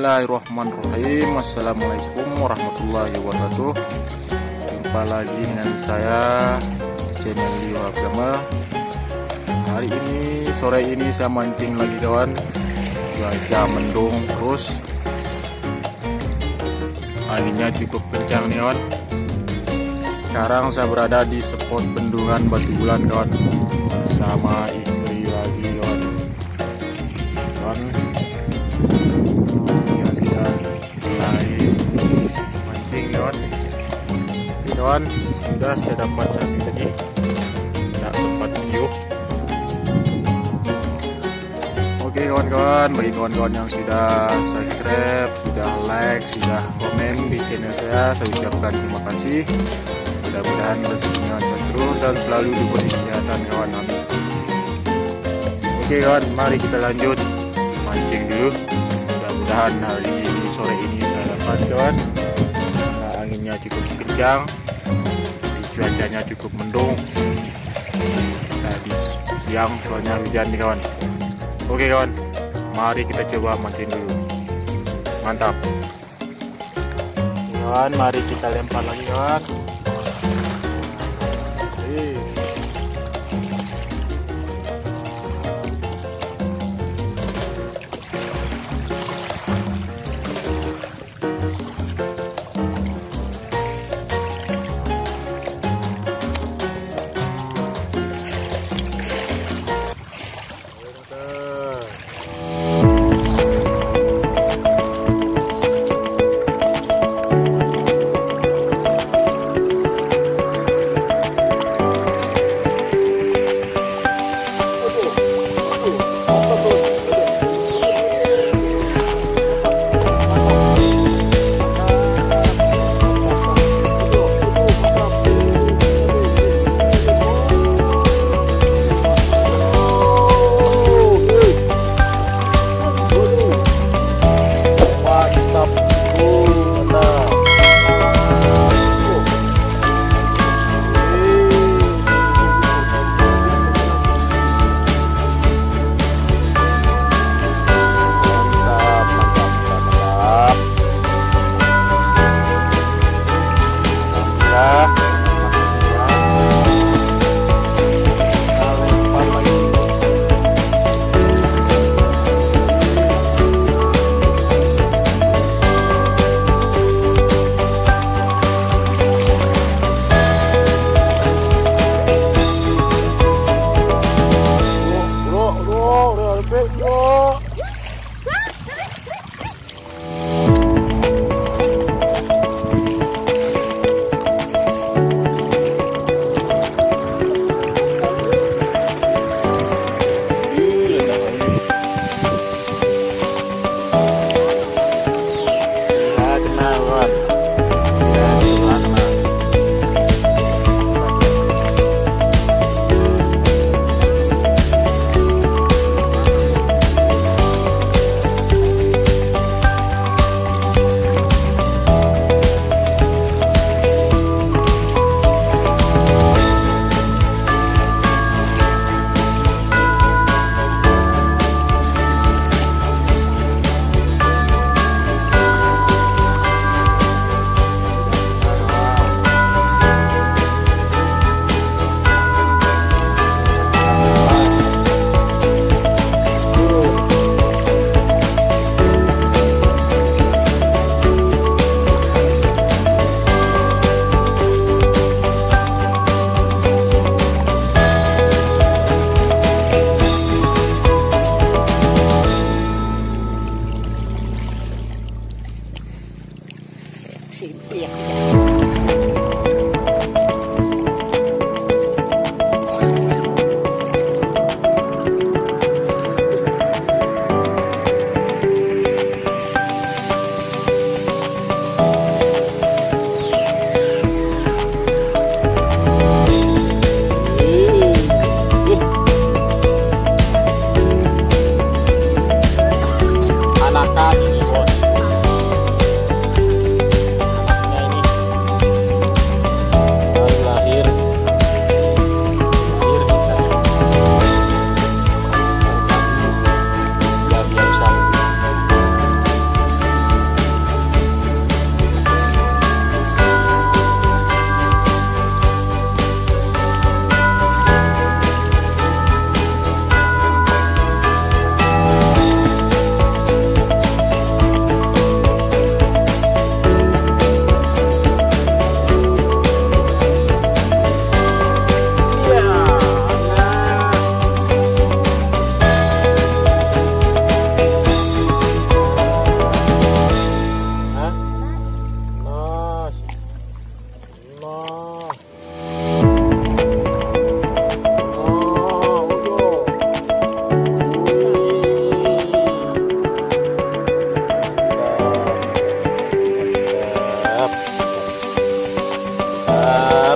Bismillahirrahmanirrahim. Assalamualaikum warahmatullahi wabarakatuh. Jumpa lagi dengan saya channel Liwa Agama. Hari ini sore ini saya mancing lagi kawan. Cuaca mendung terus. Anginnya cukup kencang nih kawan. Sekarang saya berada di spot bendungan Batu Bulan kawan. Sama istri Oke kawan sudah saya dapat satu tadi tidak sempat video Oke kawan-kawan. Bagi kawan-kawan yang sudah subscribe sudah like sudah komen di channel saya saya ucapkan terima kasih. Mudah-mudahan rezekinya terus dan selalu diberi kesehatan kawan. Amin. Oke kawan. Mari kita lanjut mancing dulu. Mudah-mudahan hari ini sore ini saya dapat kawan. Anginnya cukup kencang cuacanya cukup mendung. Tadi siang soalnya hujan nih kawan. Oke kawan. Mari kita coba mancing dulu. Mantap. Kawan mari kita lempar lagi kawan 真嗲 Bye.